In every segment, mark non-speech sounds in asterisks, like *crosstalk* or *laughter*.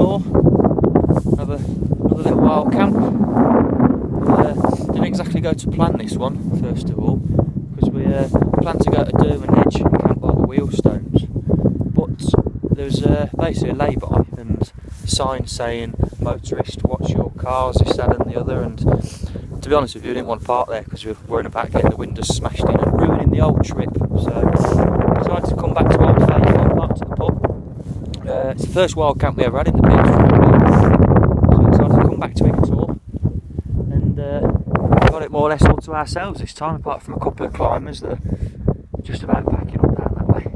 tour. Another, another little wild camp. Uh, didn't exactly go to plan this one, first of all, because we uh, planned to go to Derwent Edge and camp by the Wheelstones. But there's uh, basically a lay-by and signs saying, motorist, watch your cars, this, that and the other. And to be honest with you, we didn't want to park there because we were worrying about getting the windows smashed in and ruining the old trip. So decided to come back to Old Faithful and park to the pub. Uh, it's the first wild camp we ever had in the beach. So we decided to come back to Higger Tor and uh, got it more or less all to ourselves this time, apart from a couple of climbers that are just about packing up down that way.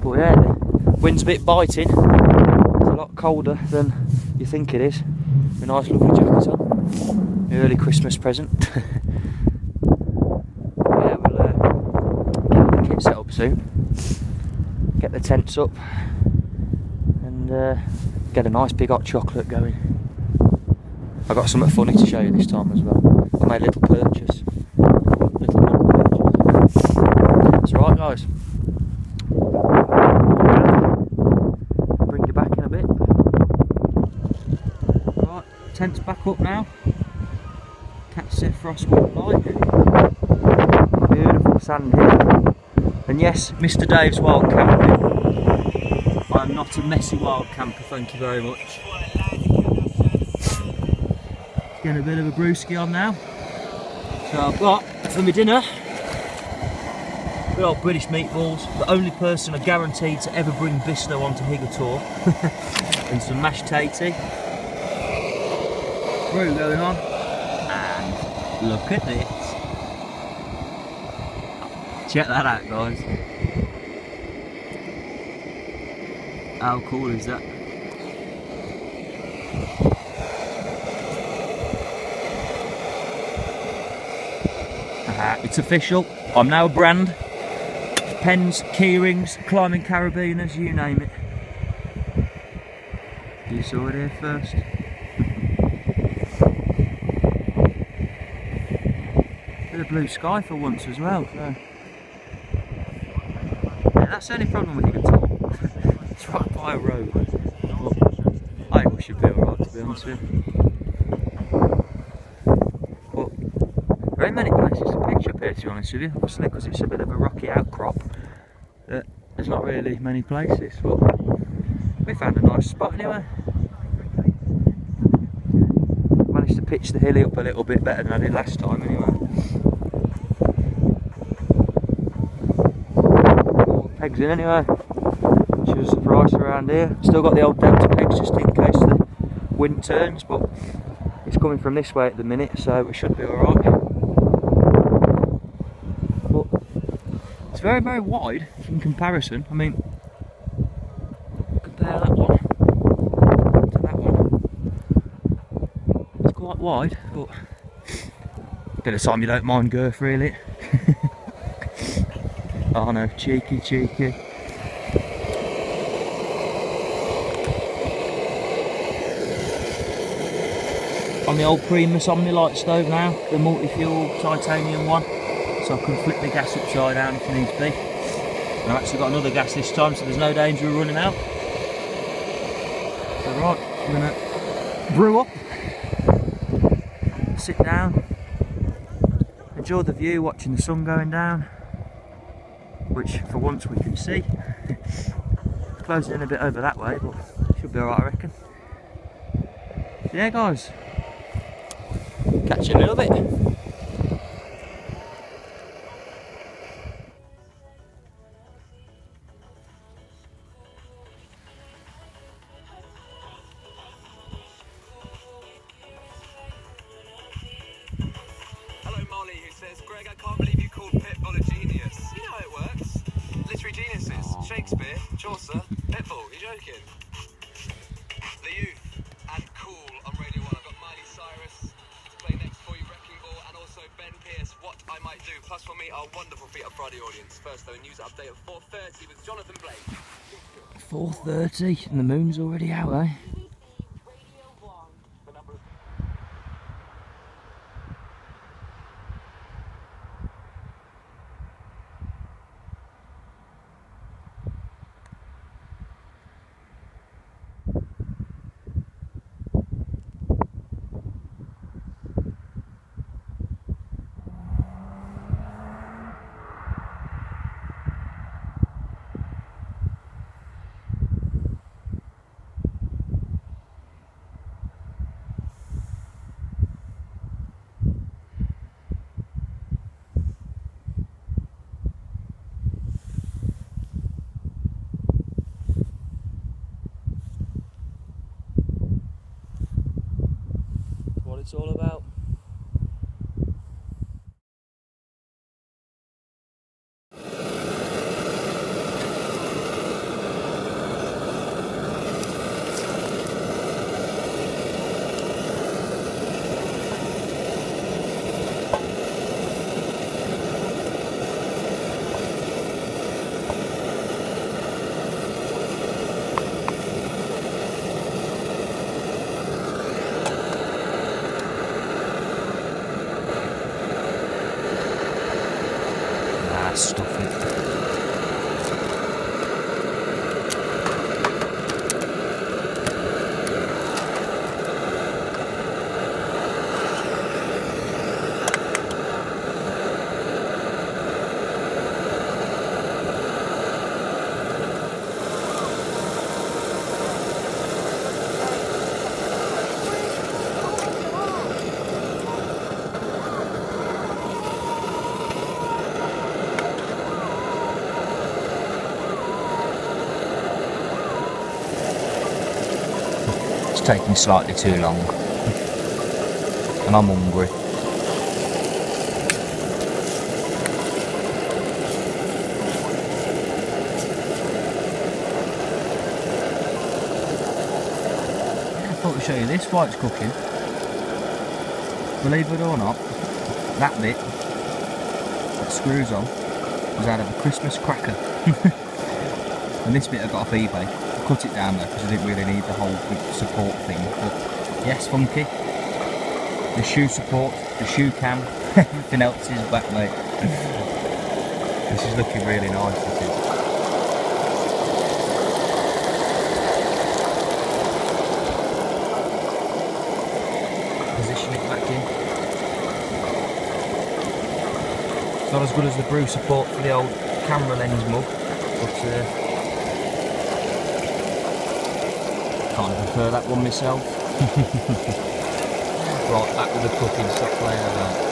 But yeah, the wind's a bit biting. It's a lot colder than you think it is. A nice lovely jacket on. Early Christmas present. *laughs* yeah, we'll uh, get the kit set up soon. Get the tents up uh, get a nice big hot chocolate going. I got something funny to show you this time as well. I made a little purchase. Little purchase. It's alright guys. Bring you back in a bit. Right, tent's back up now. Catch set frost won't light. Beautiful sand here. And yes, Mr. Dave's wild camping. I'm not a messy wild camper, thank you very much. Getting a bit of a brewski on now. So I've got for my dinner good old British meatballs. The only person I guaranteed to ever bring Bisto onto Higger Tor. *laughs* and some mashed tatey. Brew going on. And look at this. Check that out guys. How cool is that? Ah, it's official. I'm now a brand. Pens, keyrings, climbing carabiners, you name it. You saw it here first. Bit of blue sky for once as well. So. Yeah, that's the only problem with Higger Tor. A road. I think we should be alright to be honest with you. But very many places to pitch up here to be honest with you. Obviously because it's a bit of a rocky outcrop. That there's not really many places. But we found a nice spot anyway. Managed to pitch the hilly up a little bit better than I did last time anyway. Pegs in anyway, was a surprise around here. Still got the old delta pegs just in case the wind turns, but it's coming from this way at the minute, so we should be alright. But it's very, very wide in comparison. I mean, compare that one to that one. It's quite wide, but bit of time you don't mind girth really. *laughs* oh no, cheeky, cheeky. On the old Primus Omnilite stove now, the multi-fuel titanium one, so I can flip the gas upside down if needs be. And I've actually got another gas this time, so there's no danger of running out. So right, I'm gonna brew up, sit down, enjoy the view, watching the sun going down, which for once we can see. *laughs* Closed in a bit over that way, but should be alright I reckon. Yeah guys, catch you in a little bit. Hello, Molly, who says, Greg, I can't believe you called Pitbull a genius. You know how it works. Literary geniuses. Shakespeare, Chaucer, Pitbull. You joking? Do. Plus for me, our wonderful Feet Up Friday audience. First, though, a news update at 4.30 with Jonathan Blake. 4.30 and the moon's already out, eh? All about. Christopher. Taking slightly too long. And I'm hungry. I thought I'd show you this while it's cooking. Believe it or not, that bit that screws on was out of a Christmas cracker. *laughs* and this bit I got off eBay. Cut it down there because I didn't really need the whole big support thing. But yes, funky. The shoe support, the shoe cam, *laughs* everything else is back, mate. *laughs* this is looking really nice. This is. Position it back in. It's not as good as the brew support for the old camera lens mug, but uh, kind of prefer that one myself. *laughs* right, back with the cooking, stop playing about.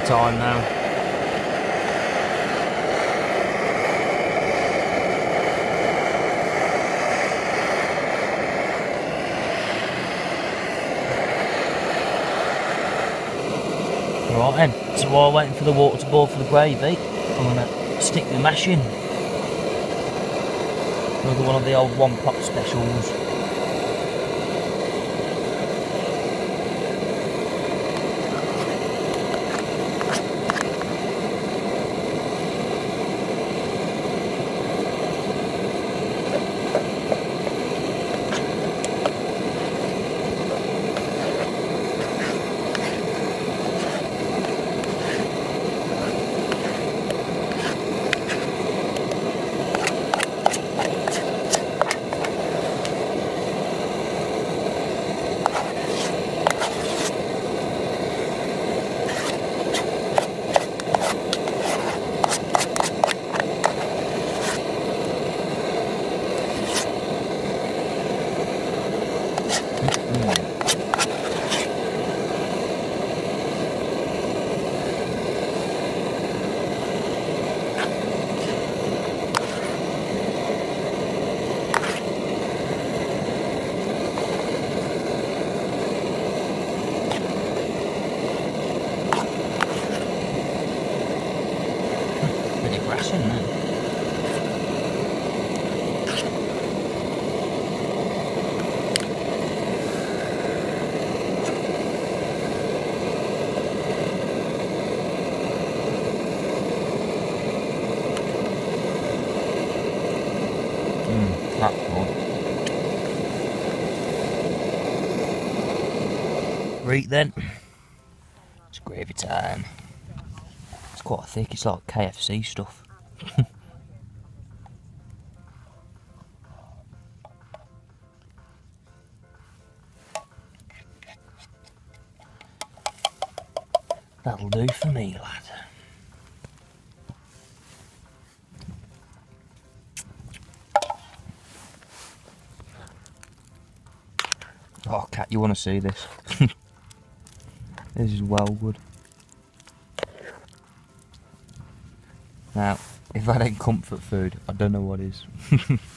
The time now. Right then, so while waiting for the water to boil for the gravy, I'm gonna stick the mash in. Another one of the old one pot specials. Right then, it's gravy time. It's quite thick, it's like KFC stuff. *laughs* That'll do for me, lad. Oh, cat, you want to see this? This is well good. Now, if that ain't comfort food, I don't know what is. *laughs*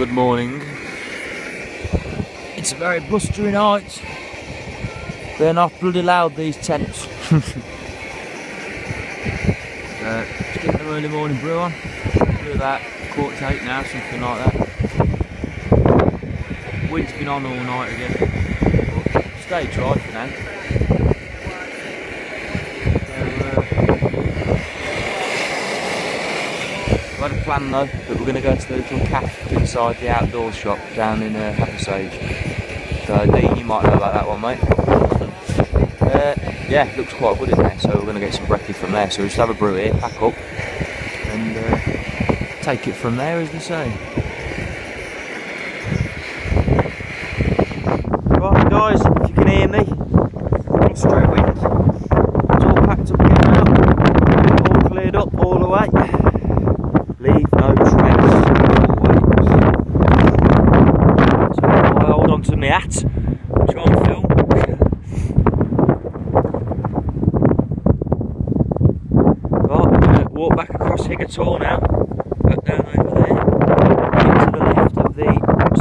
Good morning. It's a very blustery night. They're not bloody loud, these tents. *laughs* uh, just getting the early morning brew on. Do that, quarter to eight now, something like that. Wind's been on all night again. But stay dry for now. So, uh, We had a plan though that we're going to go to the little cafe inside the outdoor shop down in uh, Hathersage. So Dean, you might know about that one, mate. Uh, yeah, looks quite good in there. So we're going to get some brekkie from there. So we'll just have a brew here, pack up, and uh, take it from there, as they say. Right, guys, if you can hear me, straight wind. It's all packed up again now. All cleared up all the way. Leave no trace always. So I hold film. Right, oh, I'm going to walk back across Higger Tor now, back down over there, get to the left of the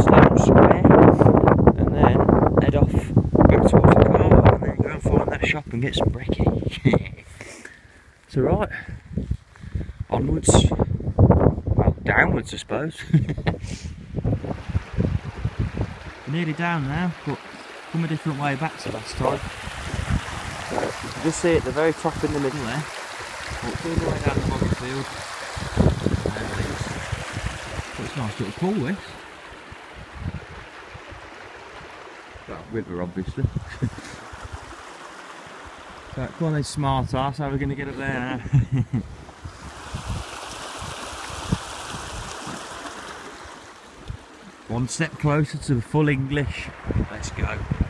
stone square, and then head off back towards the car, and then go and find that shop and get some brekkie. *laughs* so right, Onwards well, downwards, I suppose. *laughs* We're nearly down now, but come a different way back to last time. You can just see it, at the very top in the middle there. Walked all the way down the bottom field. There it is. But it's a nice little pool, eh? this. Well, river, obviously. *laughs* so, come on then, smart ass, how are we going to get up there now? *laughs* One step closer to the full English. Let's go.